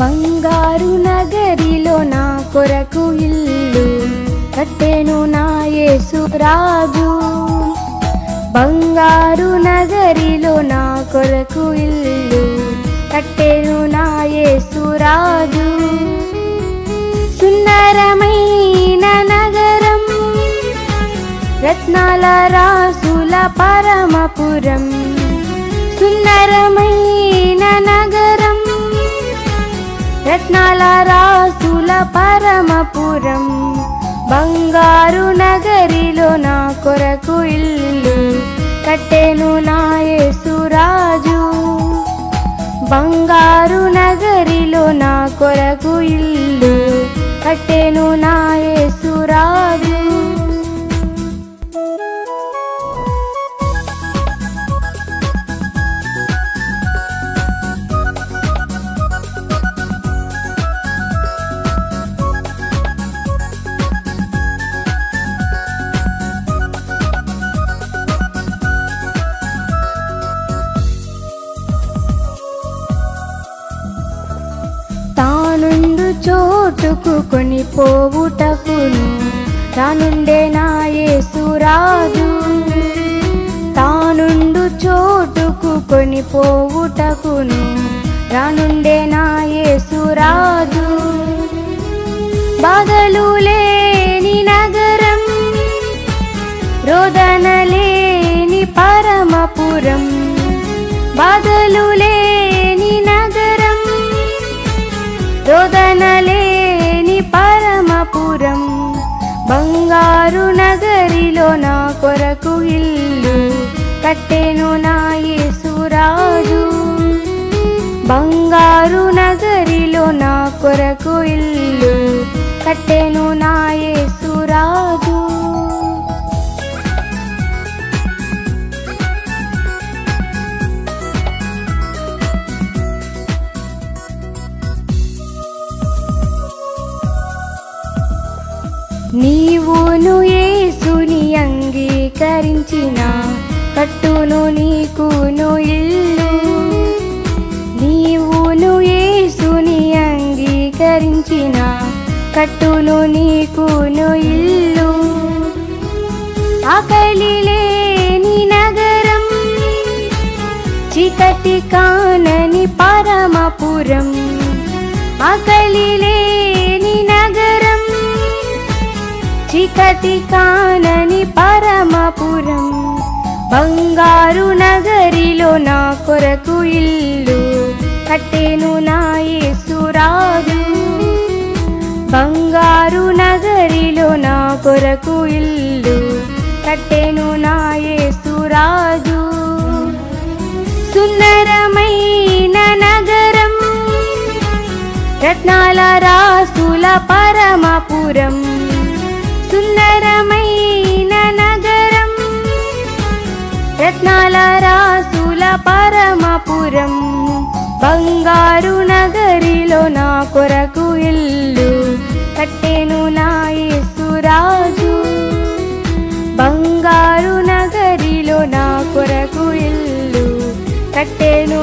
బంగారు నగరిలో నా కొరకు ఇల్లు కట్టెను నా యేసు రాజు. బంగారు నగరిలో నా కొరకు ఇల్లు కట్టెను నా యేసు రాజు. సుందరమైన నగరం రత్నాల రాసుల పరమపురం. సుందర రత్నాల రాసుల పరమపురం. బంగారు నగరిలో నా కొరకు ఇల్లు కట్టెను నా యేసురాజు. బంగారు నగరిలో నా కొరకు ఇల్లు కట్టెను నా యేసురాజు. చోటుకు పోవుటకును రానుండే నా యేసురాజు తానుండు చోటుకు కొని పోవుటకును రానుండే నా యేసురాజు బాధలు లేని నగరం రోదన లేని పరమపురం. బాధలు లేని బంగారు నా కొరకు ఇల్లు కట్టెను నా యేసురాజు బంగారు నగరిలో నా కొరకు ఇల్లు కట్టెను నా నీవును ఏసుని అంగీకరించిన కట్టును నీకును ఇల్లు. నీవును ఏసుని అంగీకరించిన కట్టును నీకును ఇల్లు. ఆకలి లేని నగరం చీకటి కానని పరమపురం. ఆకలి లేని చీకటి కానని పరమపురం. బంగారు నగరిలో నా కొరకు ఇల్లు కట్టెను నా యేసురాజు. బంగారు నగరిలో నా కొరకు ఇల్లు కట్టెను నా యేసురాజు. సుందరమైన నగరం రత్నాల రాసుల పరమపురం. సుందరమైన నగరం రత్నాల రాసుల పరమపురం బంగారు నగరిలో నా కొరకు ఇల్లు కట్టెను నా యేసురాజు. బంగారు నగరిలో నా కొరకు ఇల్లు కట్టెను